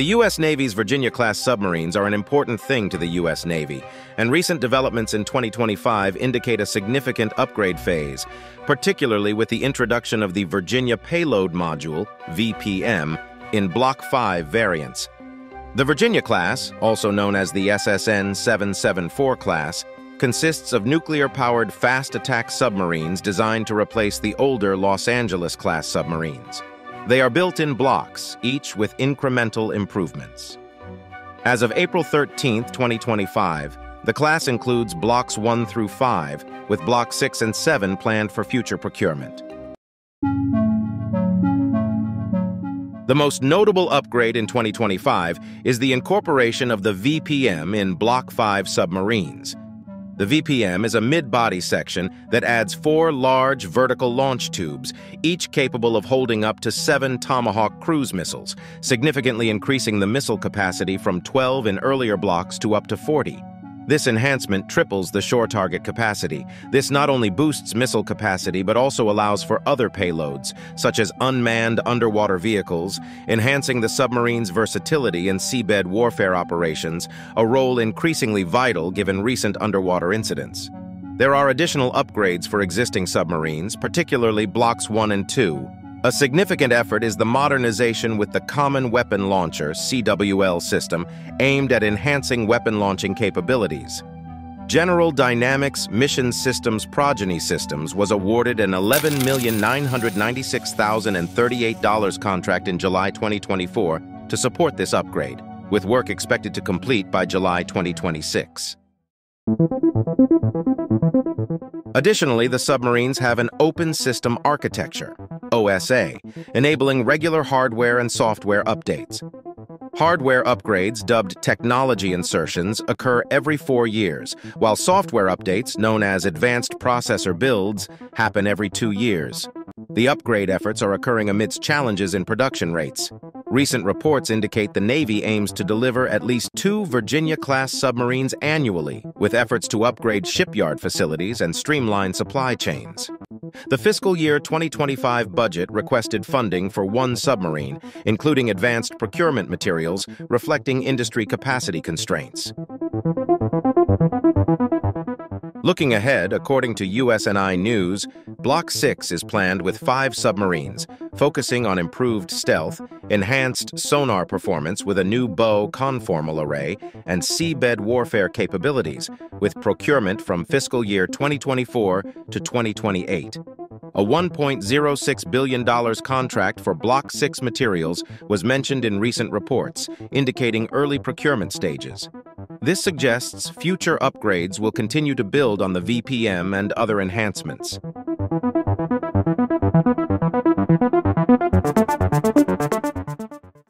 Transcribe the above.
The U.S. Navy's Virginia-class submarines are an important thing to the U.S. Navy, and recent developments in 2025 indicate a significant upgrade phase, particularly with the introduction of the Virginia Payload Module, VPM, in Block 5 variants. The Virginia-class, also known as the SSN 774 class, consists of nuclear-powered fast-attack submarines designed to replace the older Los Angeles-class submarines. They are built in blocks, each with incremental improvements. As of April 13, 2025, the class includes Blocks 1 through 5, with Blocks 6 and 7 planned for future procurement. The most notable upgrade in 2025 is the incorporation of the VPM in Block 5 submarines, the VPM is a mid-body section that adds four large vertical launch tubes, each capable of holding up to seven Tomahawk cruise missiles, significantly increasing the missile capacity from 12 in earlier blocks to up to 40. This enhancement triples the shore target capacity. This not only boosts missile capacity but also allows for other payloads, such as unmanned underwater vehicles, enhancing the submarine's versatility in seabed warfare operations, a role increasingly vital given recent underwater incidents. There are additional upgrades for existing submarines, particularly Blocks 1 and 2, a significant effort is the modernization with the Common Weapon Launcher CWL system aimed at enhancing weapon launching capabilities. General Dynamics Mission Systems Progeny Systems was awarded an $11,996,038 contract in July 2024 to support this upgrade, with work expected to complete by July 2026. Additionally, the submarines have an open system architecture, OSA, enabling regular hardware and software updates. Hardware upgrades, dubbed technology insertions, occur every four years, while software updates, known as advanced processor builds, happen every two years. The upgrade efforts are occurring amidst challenges in production rates. Recent reports indicate the Navy aims to deliver at least two Virginia-class submarines annually, with efforts to upgrade shipyard facilities and streamline supply chains. The fiscal year 2025 budget requested funding for one submarine, including advanced procurement materials reflecting industry capacity constraints. Looking ahead, according to USNI News, Block 6 is planned with five submarines, focusing on improved stealth, enhanced sonar performance with a new bow conformal array, and seabed warfare capabilities, with procurement from fiscal year 2024 to 2028. A $1.06 billion contract for Block 6 materials was mentioned in recent reports, indicating early procurement stages. This suggests future upgrades will continue to build on the VPM and other enhancements.